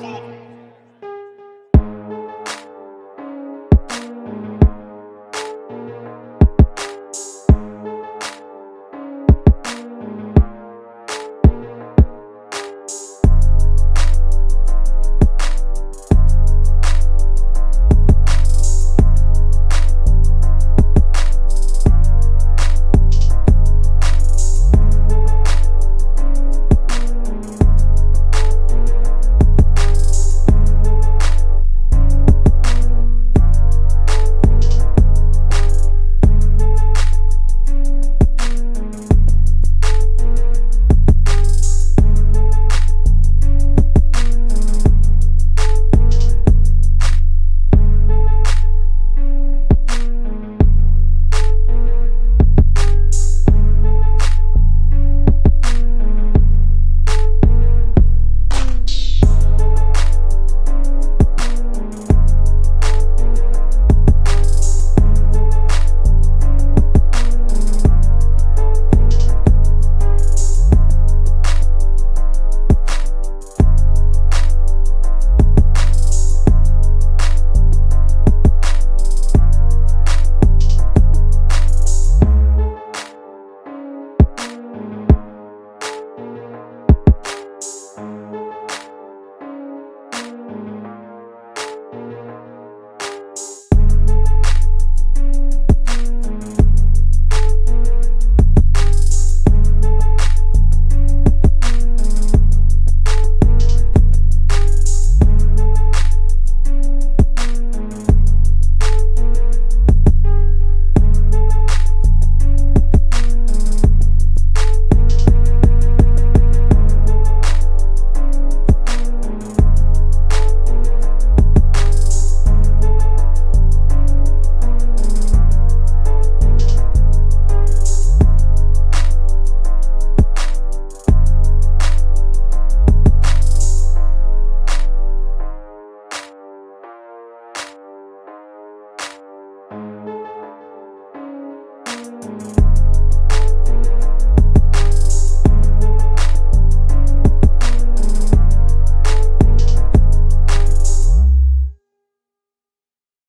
Jack.